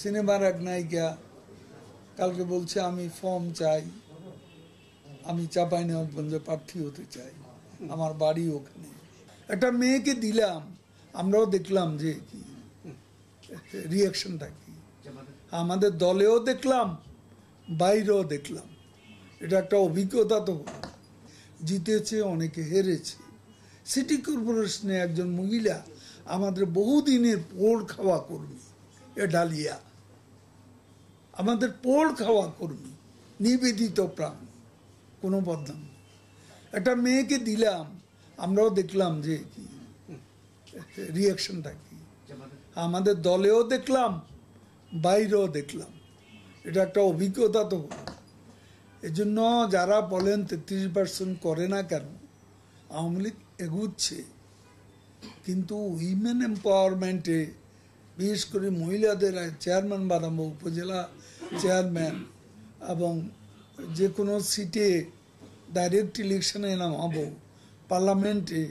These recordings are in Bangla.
সিনেমার এক নায়িকা কালকে বলছে, আমি ফর্ম চাই, আমি চাপাই নেওয়ার প্রার্থী হতে চাই, আমার বাড়ি ওখানে। একটা মেয়েকে দিলাম, আমরাও দেখলাম যে কি রিয়াকশনটা কি। আমাদের দলেও দেখলাম, বাইরেও দেখলাম। এটা একটা অভিজ্ঞতা তো। জিতেছে, অনেকে হেরেছে। সিটি কর্পোরেশনে একজন মহিলা আমাদের বহুদিনের পোড় খাওয়া কর্মী, এ ডালিয়া। আমাদের পোড় খাওয়া কর্মী, নিবেদিত প্রাণ, কোনো বদনাম। একটা মেয়েকে দিলাম, আমরাও দেখলাম যে কি রিয়াকশনটা কি। আমাদের দলেও দেখলাম, বাইরেও দেখলাম। এটা একটা অভিজ্ঞতা তো। এজন্য যারা বলেন তেত্রিশ পার্সেন্ট করে না কেন, আওয়ামী লীগ এগুচ্ছে। কিন্তু উইমেন এম্পাওয়ারমেন্টে বিশেষ করে মহিলাদের চেয়ারম্যান বানাবো উপজেলা চেয়ারম্যান এবং যে কোনো সিটে ডাইরেক্ট ইলেকশনে নামাবো পার্লামেন্টে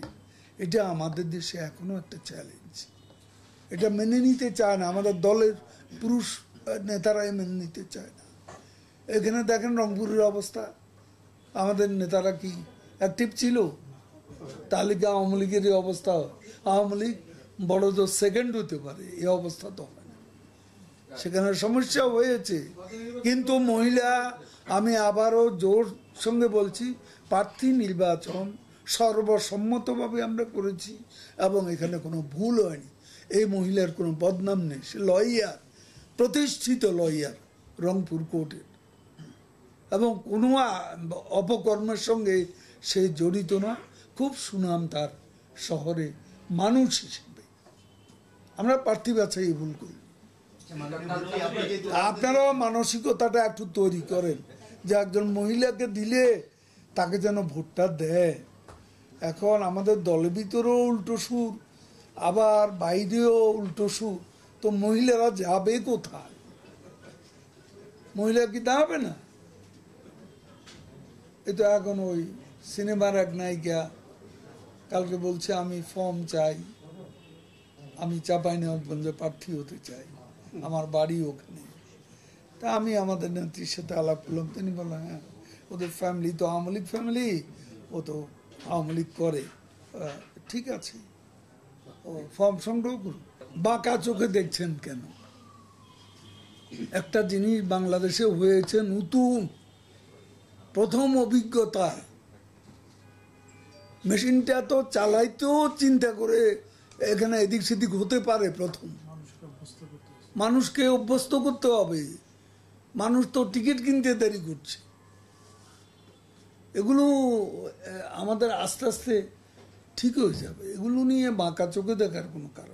এটা আমাদের দেশে এখনও একটা চ্যালেঞ্জ এটা মেনে নিতে চায় না, আমাদের দলের পুরুষ নেতারাই মেনে নিতে চায় না। এখানে দেখেন রংপুরের অবস্থা, আমাদের নেতারা কি অ্যাক্টিভ ছিল? তাহলে কি আওয়ামী লীগের অবস্থা? আওয়ামী লীগ বড় তো সেকেন্ড হতে পারে এই অবস্থা তো হয় না। সেখানে সমস্যা হয়েছে। কিন্তু মহিলা, আমি আবারও জোর সঙ্গে বলছি, প্রার্থী নির্বাচন সর্বসম্মতভাবে আমরা করেছি এবং এখানে কোনো ভুল হয়নি। এই মহিলার কোনো বদনাম নেই। সে লয়ার, প্রতিষ্ঠিত লয়ার রংপুর কোর্টের এবং কোনো অপকর্মের সঙ্গে সে জড়িত না খুব সুনাম তার শহরে মানুষ হিসেবে। আমরা প্রার্থী বাছাই ভুল করি। আপনারাও মানসিকতাটা একটু তৈরি করেন যে একজন মহিলাকে দিলে তাকে যেন ভোটটা দেয়। এখন আমাদের দলের ভিতরেও উল্টো সুর, আবার বাইরেও উল্টো সুর। তো মহিলারা যাবে কোথায়? মহিলা কি দাঁড়াবে না? এই তো এখন ওই সিনেমার এক নায়িকা, কালকে বলছে, আমি ফর্ম চাই। আমি চাপাই নেওয়ার প্রার্থী হতে চাই। আমার বাড়ি ওখানে। তা আমি আমাদের নেত্রীর সাথে আলাপ করলাম। তিনি বললেন হ্যাঁ ওদের ফ্যামিলি তো আওয়ামী লীগ ফ্যামিলি ও তো আওয়ামী লীগ করে। ঠিক আছে। ও ফর্ম সংগ্রহ করুন বাঁকা চোখে দেখছেন কেন? একটা জিনিস বাংলাদেশে হয়েছে নতুন। প্রথম অভিজ্ঞতা। মেশিনটা তো চালাইতেও চিন্তা করে এখানে এদিক সেদিক হতে পারে প্রথম। মানুষকে অভ্যস্ত করতে হবে। মানুষ তো টিকিট কিনতে দেরি করছে। এগুলো আমাদের আস্তে আস্তে ঠিক হয়ে যাবে। এগুলো নিয়ে বাঁকা চোখে দেখার কোনো কারণ